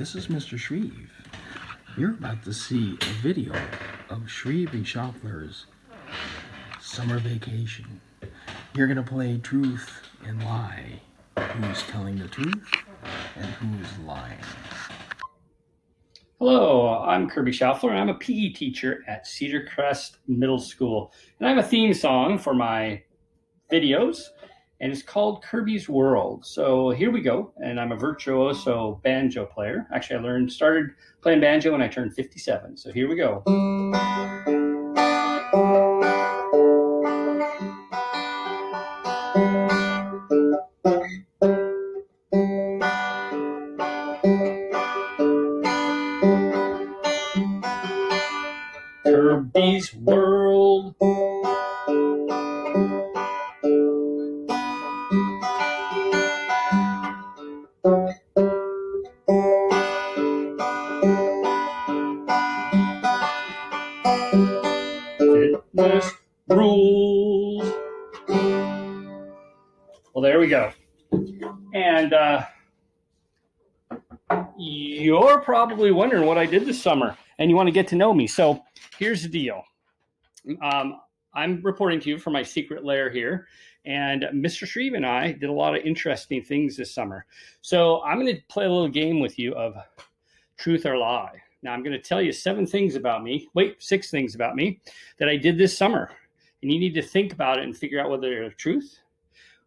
this is Mr. Shreeve. You're about to see a video of Shreeve and Schaufler's summer vacation. You're going to play truth and lie. Who's telling the truth and who's lying? Hello, I'm Kirby Schaufler. I'm a PE teacher at Cedar Crest Middle School. And I have a theme song for my videos and it's called Kirby's World. So here we go. And I'm a virtuoso banjo player. Actually, I learned, started playing banjo when I turned 57. So here we go. Kirby's World. Fitness rules. Well, there we go. And uh, you're probably wondering what I did this summer, and you want to get to know me. So here's the deal. Um, I'm reporting to you from my secret lair here, and Mr. Shreeve and I did a lot of interesting things this summer. So I'm going to play a little game with you of truth or lie. Now I'm going to tell you seven things about me. Wait, six things about me that I did this summer, and you need to think about it and figure out whether they're truth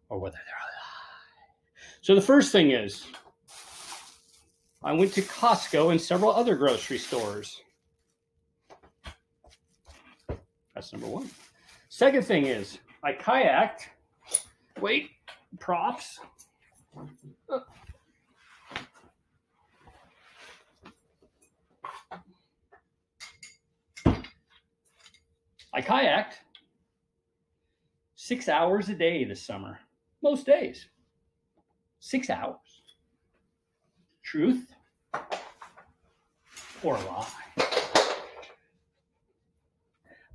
or whether they're a lie. So the first thing is, I went to Costco and several other grocery stores. That's number one. Second thing is, I kayaked. Wait, props. I kayaked six hours a day this summer, most days. Six hours. Truth or lie?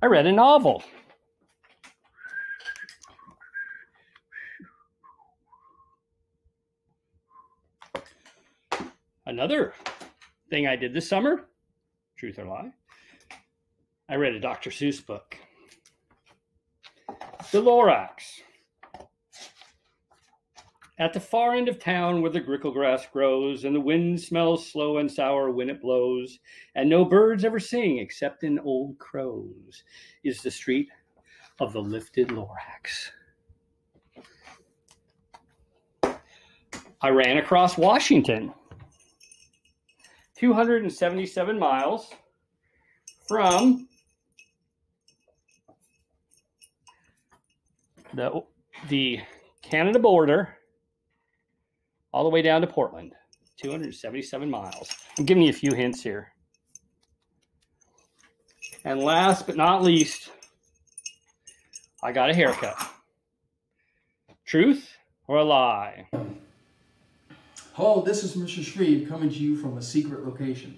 I read a novel. Another thing I did this summer, truth or lie, I read a Dr. Seuss book. The Lorax. At the far end of town where the grickle grass grows and the wind smells slow and sour when it blows, and no birds ever sing except in old crows, is the street of the lifted Lorax. I ran across Washington, 277 miles from the, the Canada border all the way down to Portland. 277 miles. I'm giving you a few hints here. And last but not least, I got a haircut. Truth or a lie? Hello, this is Mr. Shreeve coming to you from a secret location.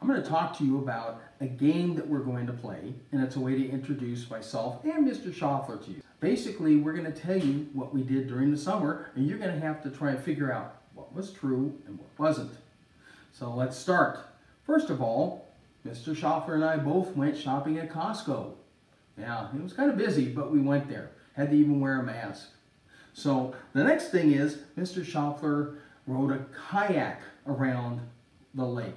I'm going to talk to you about a game that we're going to play, and it's a way to introduce myself and Mr. Schaufler to you. Basically, we're going to tell you what we did during the summer, and you're going to have to try and figure out what was true and what wasn't. So let's start. First of all, Mr. Schaufler and I both went shopping at Costco. Yeah, it was kind of busy, but we went there. Had to even wear a mask. So the next thing is, Mr. Schaufler rode a kayak around the lake.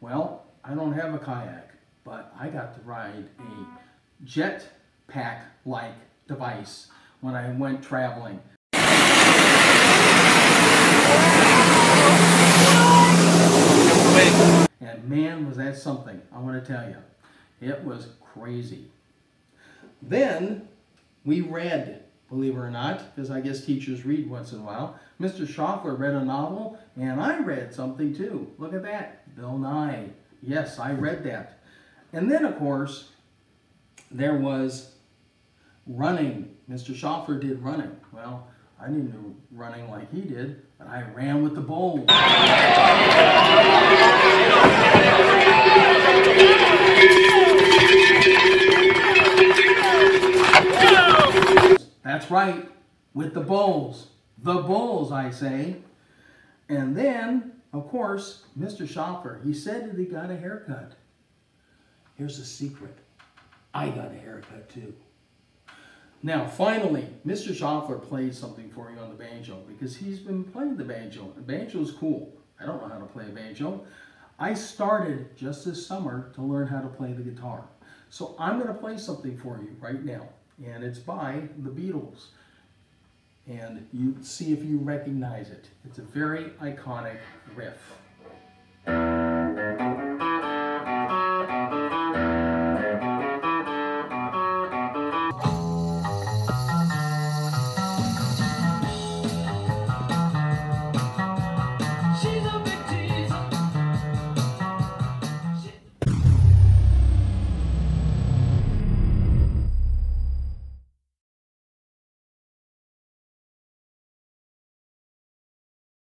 Well, I don't have a kayak, but I got to ride a jet pack-like device when I went traveling. And man, was that something, I want to tell you. It was crazy. Then we read, believe it or not, because I guess teachers read once in a while. Mr. Schaufler read a novel, and I read something too. Look at that, Bill Nye. Yes, I read that. And then, of course, there was running. Mr. Schaufler did running. Well, I didn't do running like he did, but I ran with the bulls. That's right, with the bulls. The bulls, I say. And then Of course, Mr. Shopper, he said that he got a haircut. Here's a secret. I got a haircut too. Now, finally, Mr. Schaufler plays something for you on the banjo because he's been playing the banjo. The banjo's cool. I don't know how to play a banjo. I started just this summer to learn how to play the guitar. So I'm going to play something for you right now, and it's by the Beatles. And you see if you recognize it. It's a very iconic riff.